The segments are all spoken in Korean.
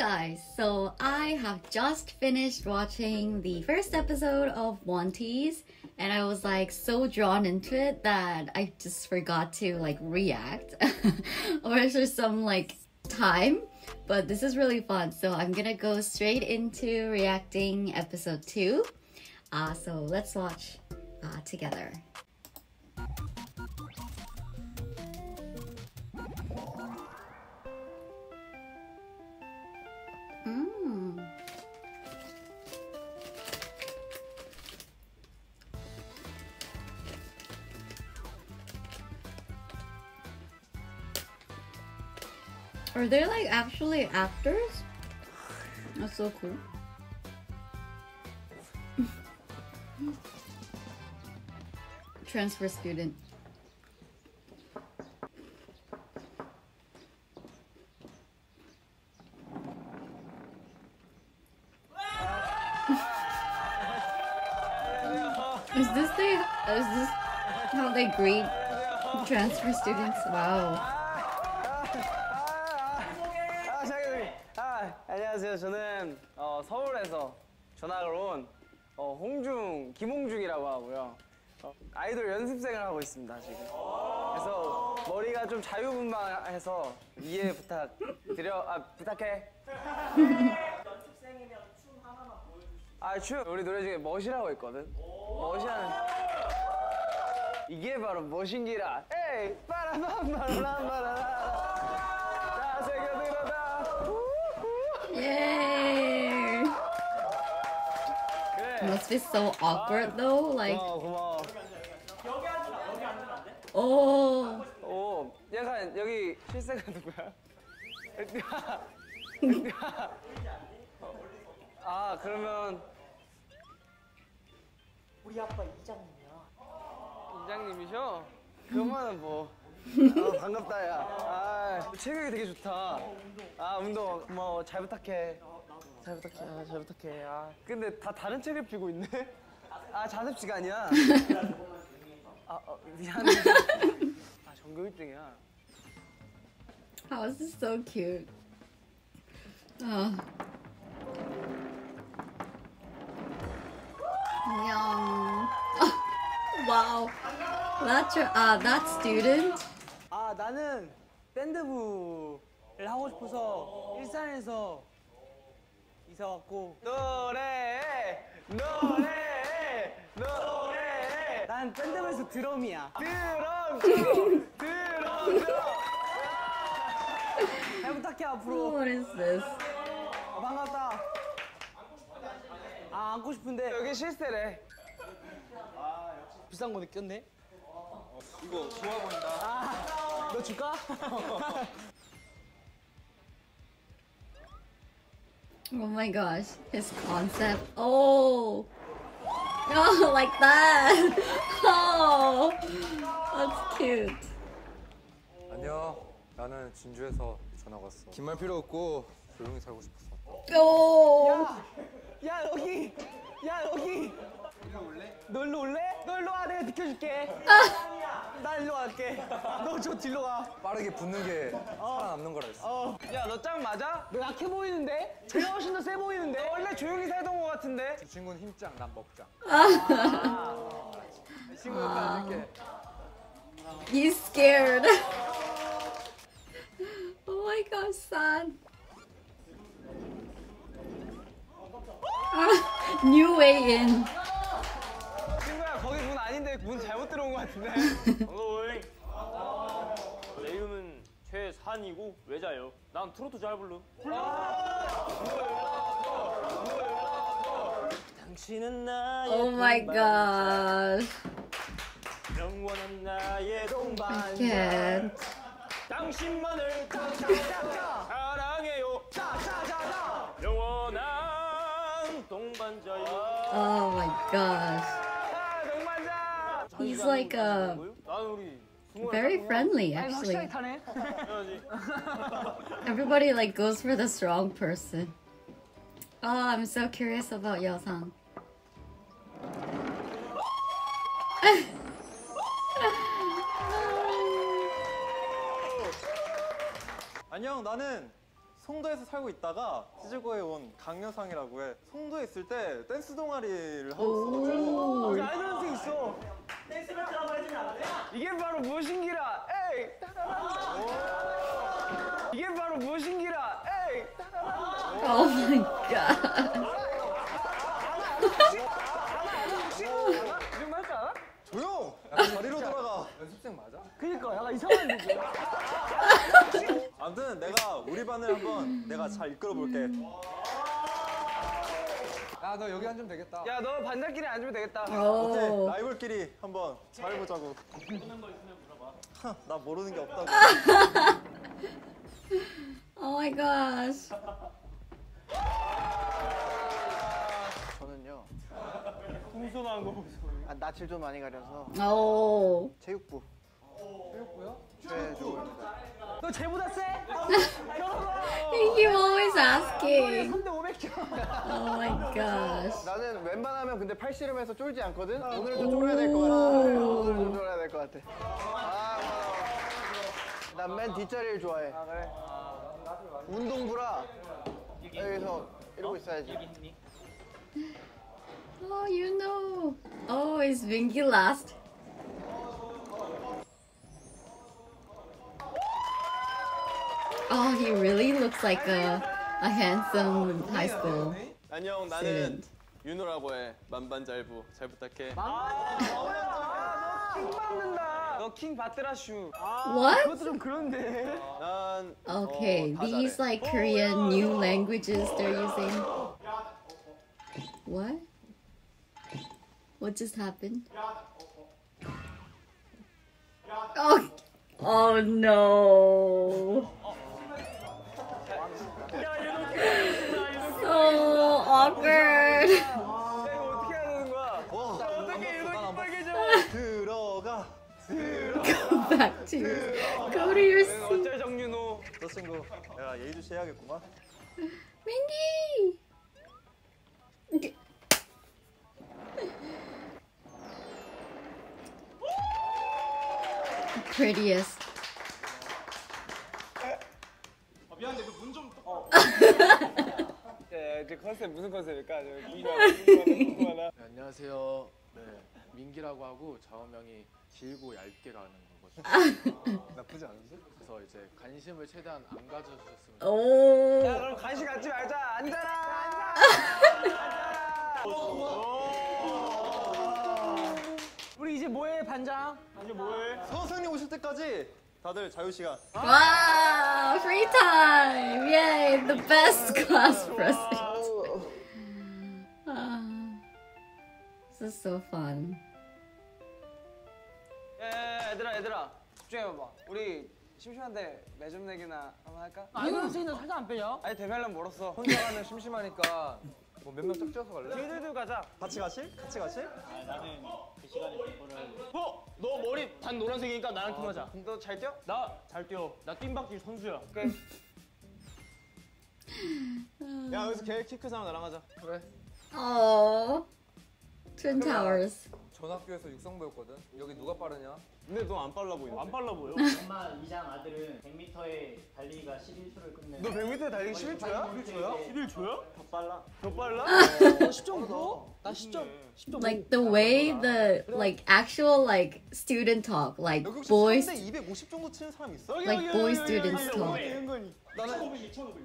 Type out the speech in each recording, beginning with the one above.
guys, so I have just finished watching the first episode of One and I was like so drawn into it that I just forgot to like react or for some like time. But this is really fun, so I'm gonna go straight into reacting episode 2. Uh, so let's watch uh, together. Are they like actually actors? That's so cool. Transfer student. Is this? Is this how they greet transfer students? Wow. 안녕하세요. 저는 어, 서울에서 전학을 온 어, 홍중, 김홍중이라고 하고요. 어, 아이돌 연습생을 하고 있습니다, 지금. 그래서 머리가 좀 자유분방해서 이해 부탁드려, 아, 부탁해. 아, 춤. 우리 노래 중에 멋이라고 있거든. 멋이라는. 이게 바로 멋인기라. 에이, 빠라밤바라밤바라라. 자, 새겨들어다. Yay! Be so awkward though. Like, 고마워, 고마워. oh, 오, 약간 여기 실세가 누구야? 야, 야. 아, 그러면 우리 아빠 이장님이야. 이장님이셔? 그러면은 뭐. 아, 반갑다, 야. 아, 체격이 되게 좋다. 아, 운동 고마워. 잘 부탁해. 잘 부탁해. 아, 잘 부탁해. 아, 근데 다 다른 책을 피고 있네? 아, 자습 시간이야. 아, 어, 미안해. 아, 전교 1등이야. how is this so cute? Oh. Young. wow. That's your, uh, that student? 아 나는 밴드부를 하고 싶어서 일산에서 이사 왔고 노래 노래 노래 난 밴드부에서 드럼이야. 드럼 드럼 잘 부탁해 앞으로. What is this? 아, 반갑다. 아 안고 싶은데 여기 실세래 비싼 거 느꼈네. 이거 좋아 보인다 아, 너 줄까? Oh my gosh, his concept. Oh, oh, like that. Oh, that's cute. 안녕. 나는 진주에서 전학 왔어. 긴 말 필요 없고 조용히 살고 싶었어. Oh, 야 여기 야 여기? 너 일로 올래? 너 일로 와 내가 비켜줄게 나 일로 갈게 너 저 뒤로 가너 빠르게 붙는 게 살아남는 거라 했어. 야너 짱 맞아? 약해 보이는데? 제가 훨씬 더 세 보이는데? 원래 조용히 살던 거 같은데 이 친구는 힘짱, 난 먹짱. 이 친구 아. 따줄게. he's scared. oh my gosh. Ah, New way in. 거기 문 잘못 들어온 거 같은데 반가워잉. 내 이름은 최산이고 외자요. 난 트로트 잘 부르. 당신은 나의 Oh my 동반자. 영원한 나의 I 동반. can't. 당신만을 사랑해요. 영원한 동반자요. Oh my gosh. 아 He's like a very friendly actually. Everybody like goes for the strong person. Oh, I'm so curious about Yeosang. 안녕, 나는 송도에서 살고 있다가 치즈고에 온 강여상이라고 해. 송도에 있을 때 댄스 동아리를 하고 있어가지고 우리 아이돌 선생 있어. 댄스 배틀 한번 해주면 안 돼? 이게 바로 무엇인기라. 에이. 이게 바로 무엇인기라. 에이. Oh my 자리로 돌아가. 연습생 맞아? 그니까 약간 이상한데 지금. 아무튼 내가 우리 반을 한번 내가 잘 이끌어 볼게. 야 너 여기 앉으면 되겠다. 야 너 반장끼리 앉으면 되겠다. 오케이 Oh. 라이벌끼리 한번 잘해보자고. 하, 나 모르는 게 없다고. Oh my gosh. 저는요. 풍선한 거. 아, 낯을 좀 많이 가려서 Oh. 체육부. 체육부요? 네, 좋아합니다. 너 쟤보다 세? You always asking. 3대 500점. Oh my gosh. 나는 웬만하면 근데 팔씨름해서 쫄지 않거든? 오늘도 쫄아야 될 것 같아. 오늘도 쫄아야 될 것 같아. 아, 난맨 뒷자리를 좋아해. 아 그래. 운동부라 여기서 이러고 있어야지. Oh, you know. Oh, is Vinky last? Oh, he really looks like a, a handsome high school 안녕 student. 윤호라고 해. 만반잘부. 잘 부탁해. 킹 받는다. 너 킹 받더라 슈. What? 그것도 좀 그런데. 난 Okay, 어, 다 these 잘해. like Korean new languages they're using. What? What just happened? Oh, oh no. So awkward. 야 어떻게 되는 거야? 어떻게 이렇게 빨개져? 들어가. Go back to go to your seat. 어쩔 정윤호. 너 친구, 내가 예의주시 해야겠구만. Mingy. Prettiest. 야 이제 컨셉 무슨 컨셉일까? 저 궁금하다 궁금하다. 네, 안녕하세요. 네, 민기라고 하고 좌우명이 길고 얇게 가는 거거든요. 나쁘지 않은데? 그래서 이제 관심을 최대한 안 가져주셨으면 야 Oh. 그럼 간식 갖지 말자. 앉아라. 우리 이제 뭐해 반장? 이제 뭐해? 선생님 오실 때까지 다들 자유 시간. Wow, free time! Yay, the best class president. Ah, this is so fun. 야 얘들아 얘들아 집중해봐봐. 우리 심심한데 매점 내기나 한번 할까? 아이돌 선생님도 살짝 안 빼냐? 아니 데뷔하려면 멀었어. 혼자 가면 심심하니까 뭐 몇명 짝지어서 갈래? 저희들도 가자. 같이 가실? 같이 가실? 어? 너 머리 단 노란색이니까 나랑 팀하자. 너잘 뛰어? 나 잘 뛰어. 나 뜀박질 선수야. 오케이. 야 여기서 계획 키크 사람 나랑 하자. 그래. Oh, Twin Towers. 전 학교에서 육성부였거든. 여기 누가 빠르냐? 근데 너 안 빨라 보이는데? 안 빨라 보여. 엄마 이장 아들은 100m에 달리기가 11초를 끝내. 너 100m 달리기 11초야? 11초야? 11초야? 더 빨라. 더 빨라? 나 10.9? 나 10점. 10.5. Like the way the like actual like student talk, like 여기 혹시 boys, 3대 250 정도 치는 사람 있어? like boy students talk. 은근히.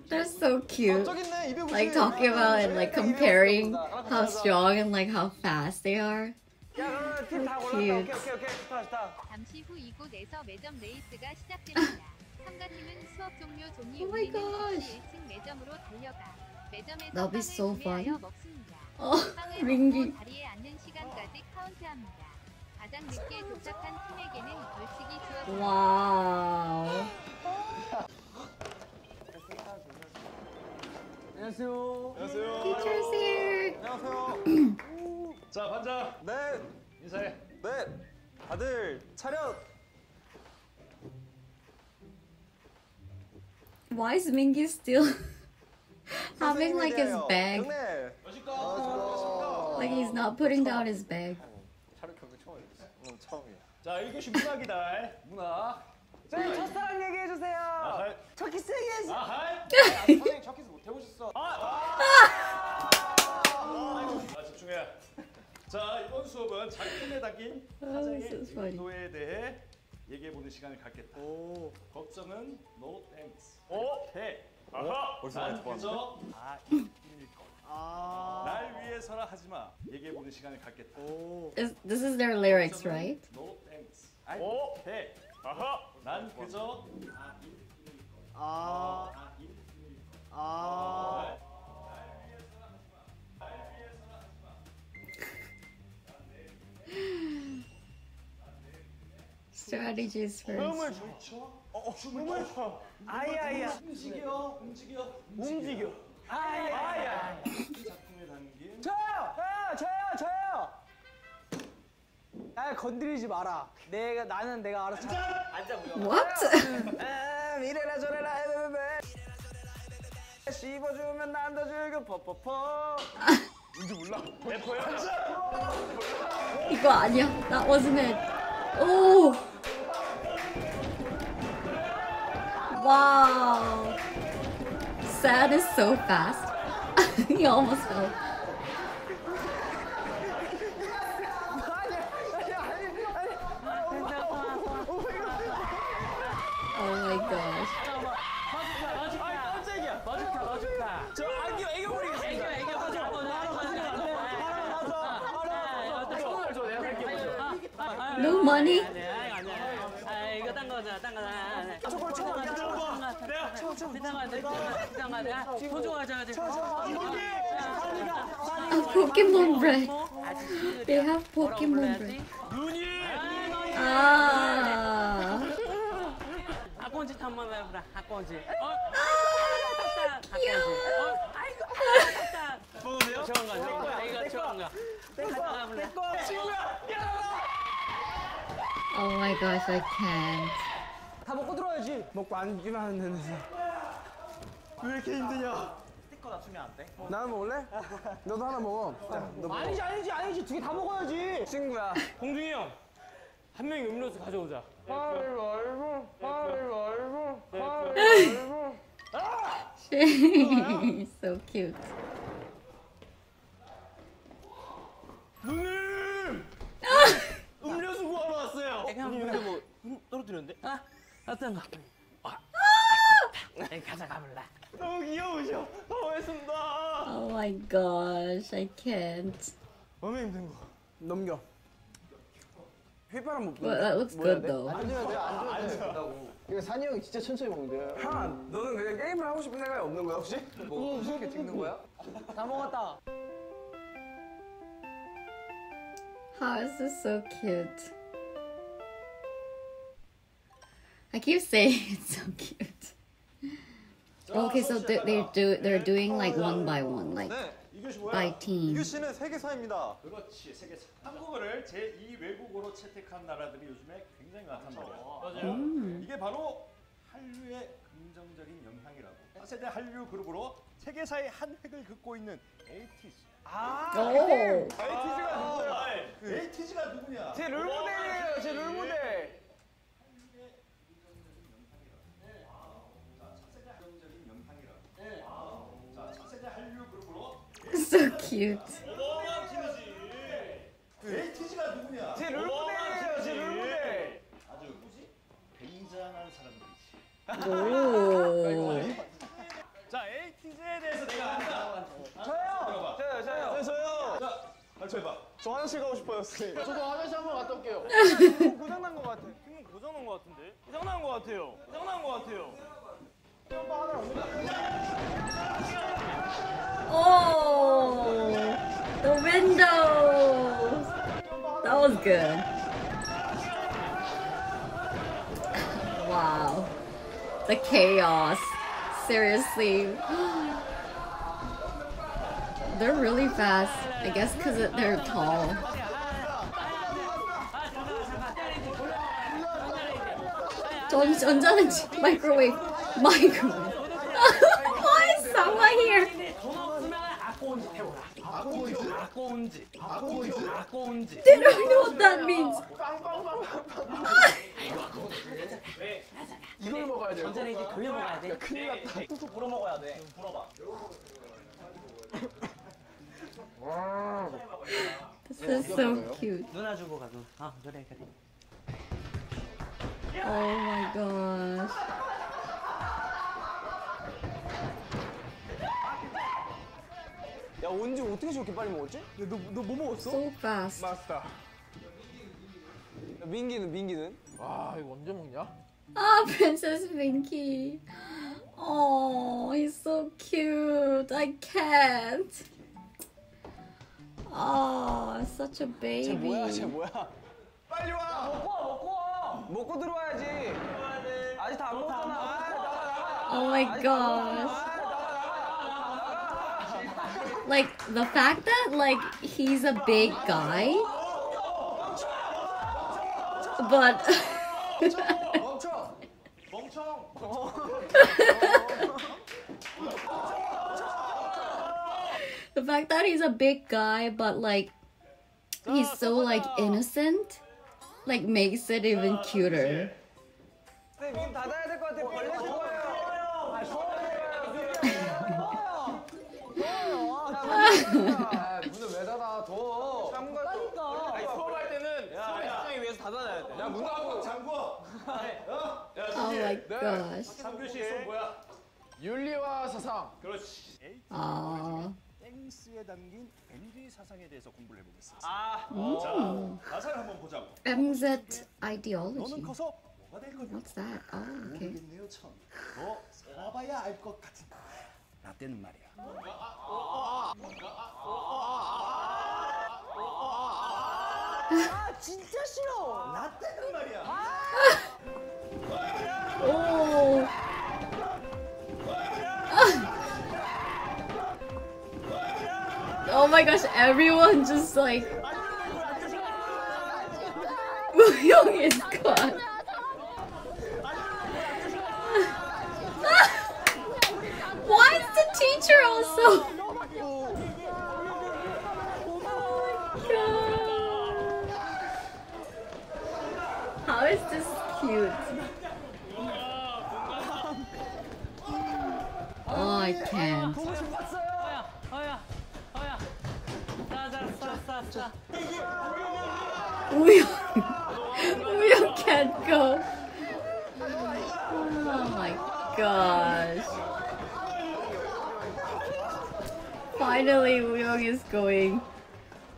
They're so cute. 저기 있네 250. Like talking about and like comparing how strong and like how fast they are. 야 그러면 팀 다 골랐다. 오케이 Cute. 오케이 오케이 좋다 좋다. 잠시 후 이곳에서 매점 레이스가 시작됩니다. 참가팀은 수업 종료 종이 Oh my 울리는 gosh. 혹시 1층 매점으로 달려가 매점에서 That'll be 빵을 so 구매하여 fun. 먹습니다. Oh, 빵을 링기. 먹고 자리에 앉는 시간까지 카운트합니다. 가장 늦게 도착한 팀에게는 벌칙이 주어집니다. wow. 안녕하세요. 안녕하세요. Teachers here. 안녕하세요. 자 반장 네. 인사해. 네. 다들 차렷. Why is Mingy still having like his bag? 경례. Like he's not putting down his bag. 차렷 경례 처음 알겠어. 응, 처음이야. 자 1교시 문학이다. 문학. 저희 첫사랑 얘기해 주세요. 첫 키스 얘기해 주세요. 아하이. 선생님 첫 키스 못 해보셨어. 자, 집중해. 자, 이번 수업은 작품에 담긴 Oh, funny. 의도에 대해 얘기해 보는 시간을 갖겠다. 걱정은 no thanks. 어? 오케이. 아하. 벌써 난 많이 그저 다 일일 것. 아. 날 위해서라 하지 마. 얘기해 보는 시간을 갖겠다. Is, this is their lyrics, right? No thanks. 아이, 오. 오케이. 아하. 난 그저 다 일일 것. 아. 다 일일 것. 아. Strategies first. 음을 줘. 어, 음을 줘. 아야야. 움직여. 움직여. 움직여. 아야야. 작품에 담긴 저요. 저요. 저요. 저요. 날 건드리지 마라. 내가 나는 내가 알아서. 앉아 무려. What? 아, 이래라 저래라. 씹어주면 난 더 즐겨 퍼퍼퍼. 이거 아니야. That wasn't it. Oh. Wow. Sad is so fast. he almost fell. Oh my gosh. 깜짝 돈 좋아하잖아 A Pokemon bread. They have Pokemon bread. Ah. 아꼰지. 한번 해보라. 어? 먹으세요? 친구야. Oh my gosh, I can't. 다 먹고 들어야지. 먹고 앉기만 하면 되는데. 왜 이렇게 힘드냐? 스티커 낮추면 안 돼? 나는 먹을래? 너도 하나 먹어. 너 아니지 아니지 아니지 두 개 다 먹어야지. 친구야. 공중이 형 한 명이 음료수 가져오자 아이고 아이고 아이고 She's so cute. 누님! 음료수 구하러 왔어요. 누님 근데 뭐 음, 떨어뜨렸는데? 아거 아. 가자 가볼라 너무 귀여우셔. 고맙습니다. Oh my gosh, I can't. 너무 힘든 거. 넘겨. 휘파람 못 Well, that looks good though. 앉아야 돼, 앉아야 돼. 이거 산이 형이 진짜 천천히 먹는데. 하, 너는 그냥 게임을 하고 싶은 생각이 없는 거야 혹시? 뭐 이렇게 찍는 거야? 다 먹었다. How is this so cute? I keep saying it's so cute. Okay, so they, they're do they're doing like one by one, like 네. 뭐야? by team. 이규 씨는 세계사입니다. 그렇지 세계사. 한국어를 제2 외국어로 채택한 나라들이 요즘에 굉장히 많단 말이야. 음. 이게 바로 한류의 긍정적인 영향이라고. 차세대 한류 그룹으로 세계사의 한 획을 긋고 있는 에이티즈. Oh. 에이티즈가 누구야? 그 에이티즈가 누구냐? 제 롤모델이에요, 제 롤모델. So cute. 에이티즈가 누구냐? 제 롤모델이에요, 제 롤모델. 아주 뭐지? 굉장한 사람들이지. Oh. 자, 에이티즈에 대해서 내가 안다. 저요. 저요, 저요. 네, 저요. 자, 발표해봐. 저 화장실 가고 싶어요, 선생님. 저도 화장실 한번 갔다 올게요 고장 난 것 같아. 형 고장 난거 같은데? 고장 난거 같아요 고장 난거 같아요 Oh, the windows. That was good. Wow, the chaos. Seriously. They're really fast. I guess because they're tall. 전 전자레인지 microwave microwave. Why is someone here? 돈 없으면 아꼰지 해보라 아꼰지 아꼰지 아꼰지 They don't know what that means. 이걸 먹어야 돼요. 전자레인지 돌려 먹어야 돼. 큰일 났다. 툭툭 불어 먹어야 돼. 불어봐. This is so cute. 누나 주고 가. 누나. 아 그래 그래. Oh my gosh. 야 언제 어떻게 저렇게 빨리 먹었지? 너너 뭐 먹었어? So fast. 맛있다. 야, 민기는 민기는? 와 이거 언제 먹냐? Ah, Princess. Oh, he's so cute. I can't. Oh, such a 쟤 뭐야 쟤 baby. 뭐야? 빨리 와. 먹고 와 먹고 와. 먹고 들어와야지. 아직 다 안 먹었잖아. Oh my gosh. Like, the fact that, like, he's a big guy. But... the fact that he's a big guy, but, like, he's so, like, innocent, like, makes it even cuter. 잠궈. Oh my gosh. 3교시 수업 뭐야? 윤리와 사상. 그렇지. Aw. 땡스에 담긴 MG 사상에 대해서 공부를 해보겠습니다. 아. 자, 가사를 한번 보자고. MZ 너는 ideology. 커서 뭐가 될 거냐? What's that? Oh, okay. 모르겠네요, 참. 너 살아봐야 알 것 같은. 라떼는 말이야. 아 진짜 싫어. 라떼는 말이야. Oh. Oh my gosh, everyone just like Young is gone. Why is the teacher also? God. How is this cute? Oh, I can't. 어야 어야 어야. 자자자자. 우영 우영 can't go. Oh my gosh. Finally, Uyong is going.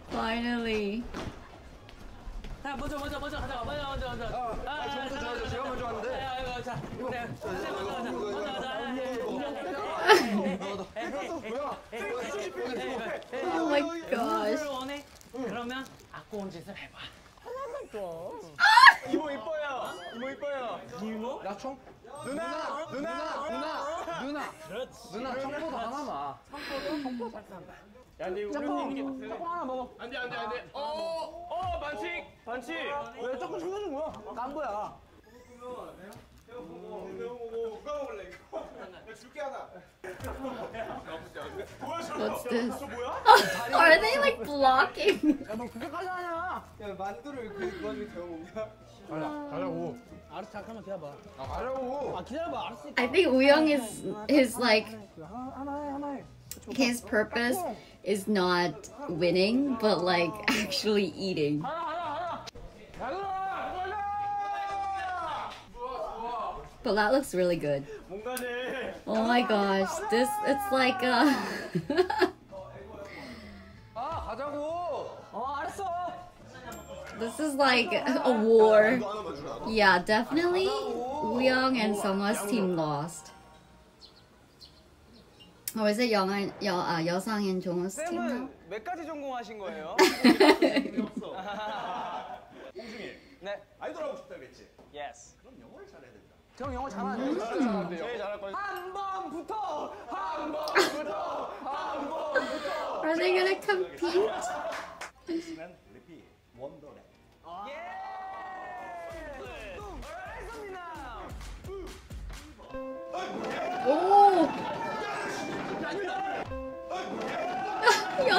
Finally. 자 먼저 먼저 먼저 가자. 먼저 먼저 먼저. 아 저부터 저부터 제가 먼저 하는데. 아이고 자 그래. 먼저 먼저 먼저 가자. Oh my gosh. 원해? 그러면 아까운 짓을 해봐. 이모 이뻐요. 이모 이뻐요. 이모? 야 청. 누나 누나 누나 누나 그렇지. 누나 청포도 하나만. 야 근데 이거 우리 조금 하나 먹어. 안 돼 안 돼 안 돼. 어. 어 반칙 반칙. 왜 조금 챙겨준 거야? 깐 거야. What's this? Are they like blocking? 야 너 그렇게까지 하냐? 야 만두를 그 와중에 데워 먹냐? 가자 가자고. 알았어 잠깐만 기다려봐. 아 가자고. 아 기다려봐 알았어. I think Uyong is his like 하나 하나 해 하나 해. his purpose is not winning, but like actually eating. But that looks really good. Oh my gosh, this, it's like uh, a... this is like a war. Yeah, definitely Wuyang and Songla's team lost. Uh, Yeosang and Jongho's team now? 쌤은 몇 가지 전공하신 거예요? 홍중이 네. 아이돌 하고 싶다 그랬지? Yes. 그럼 영어를 잘해야 된다. 형 영어 잘하는데. 제일 잘할 거예요. 한 번부터 한 번부터 한 번부터. Are they gonna compete? 엑스맨 리피 Wonderland. Oh!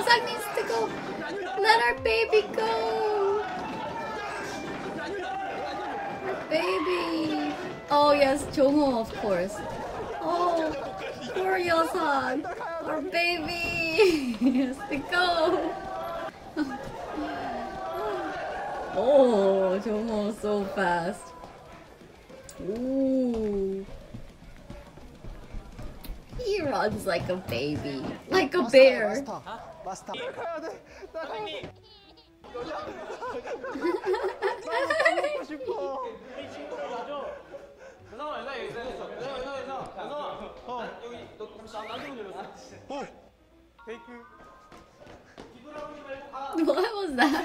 Yosang needs to go. Let our baby go. Our baby. Oh yes, Jongho, of course. Oh, poor Yosan, our baby. Yes, to go. Oh, Jongho so fast. Ooh. He runs like a baby, like a bear. what was that?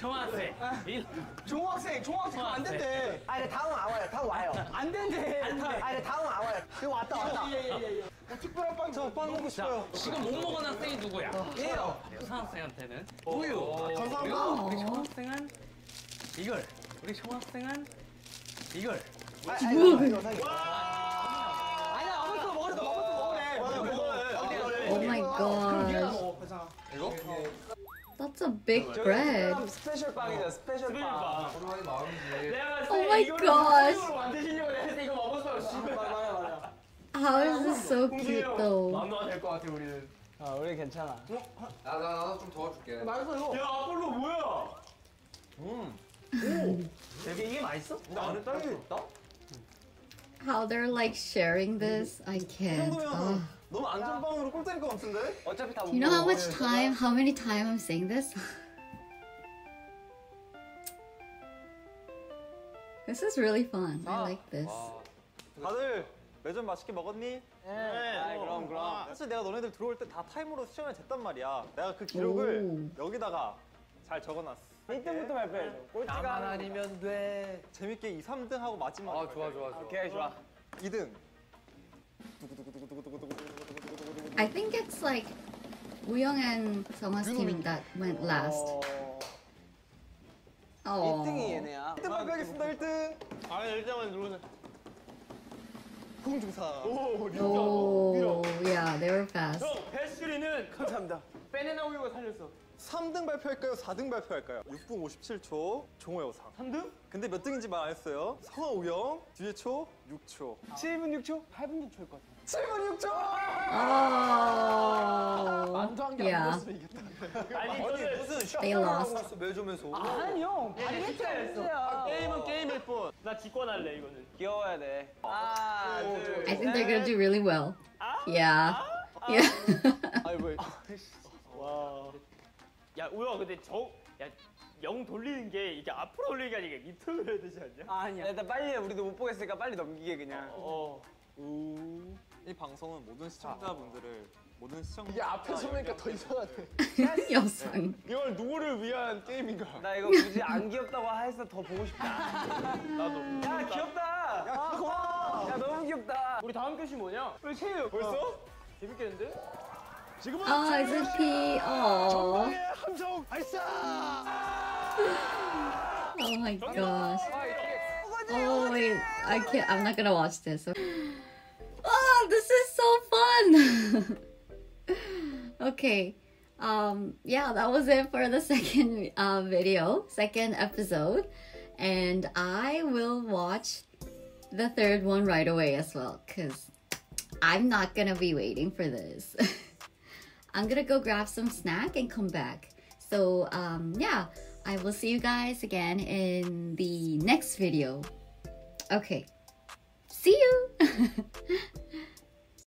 이건 줄게 있어. 아니 아니 아니 아니 아니 나 아니 그거 아니 아니 그거 아니 그거 학생 정학생. 정학생 이- 종학생 종학생. 안 된대 아니 다음 와요 다음 와요. 안 된대. 아니 다음 와요. 이거 왔다 왔다. 특별한 빵. 저빵 먹고 싶어요. 지금 못 먹은 학생이 누구야? 얘요. 초등학생한테는. 우유. 그리고 우리 중학생은 이걸. 우리 중학생은 이걸. 아니야? 아무것도 먹으래 너 아무것도 먹으래. Oh my god. 이거? That's a big bread. 스페셜 빵이다 스페셜 빵 소중하게 마음이지. Oh my gosh. 만드시려고 했는데 이거 먹었어. 씨. How is this so cute though? 만두가 될것 같아 우리는. 아 우리 괜찮아 나, 나, 나도 좀 도와줄게. 야 아폴로 뭐야? 되게 이게 맛있어? 나 안에 딸기 있다. How they're like sharing this? I 이 can't. 정도면 Oh. 너무 안전빵으로 꿀땡일 것 같은데? 어차피 다 Do you know how much time, how many time I'm saying this? this is really fun. I like this. 다들 매점 맛있게 먹었니? 네 그럼 그럼 사실 내가 너네들 들어올 때 다 타임으로 시험을 쟀단 말이야. 내가 그 기록을 여기다가 잘 적어놨어. 1등부터 발표해줘 꼴찌가 아니면 돼. 재밌게 2, 3등 하고 마지막. 아, 좋아, 좋아, 좋아. 오케이 좋아 2등. I think it's like Wooyoung and Sungha's team that went last. Oh. 1등이 얘네야 1등 발표하겠습니다. 1등. 아 일단은 누구는? 홍중사. Oh, yeah, they were fast. 형 배수리는 감사합니다. 빼내나 우유가 살렸어. 3등 발표할까요? 4등 발표할까요? 6분 57초 종호 여상. 3등? 근데 몇 등인지 말 안 했어요. 성화 우영 뒤에 초 6초. 7분 6초? 8분 6초일 것 같아 7분 6초! Oh, yeah, 아니 이거는 무슨 they lost. 갔어 매점에서. 아니 형 발이 했잖아 게임은 게임일 뿐. 나 기권할래 이거는. 귀여워야 돼. 하나 I think they're gonna do really well. Yeah, yeah. 아니 왜? 와. 야 우영 근데 저야영 돌리는 게 이게 앞으로 돌리는 게 아니라 밑으로 해야 되지 않냐? 아니야 일단 빨리 해. 우리도 못 보겠으니까 빨리 넘기게 그냥 어. 이 방송은 모든 시청자분들을 모든 시청자 이게 앞에 서니까 더 이상하네. Yeosang. 이걸 누구를 위한 게임인가? 나 이거 굳이 안 귀엽다고 해서 더 보고 싶다 나도. 야 귀엽다 야 고마워 야 너무 귀엽다 우리 다음 교시 뭐냐? 우리 체육. 벌써? 재밌겠는데? 아 SP 어. oh my gosh. Oh wait, I can't. I'm not gonna watch this. Oh, this is so fun. okay. Um, yeah, that was it for the second uh, video, second episode. And I will watch the third one right away as well because I'm not gonna be waiting for this. I'm gonna go grab some snack and come back. So um yeah, I will see you guys again in the next video. Okay. See you.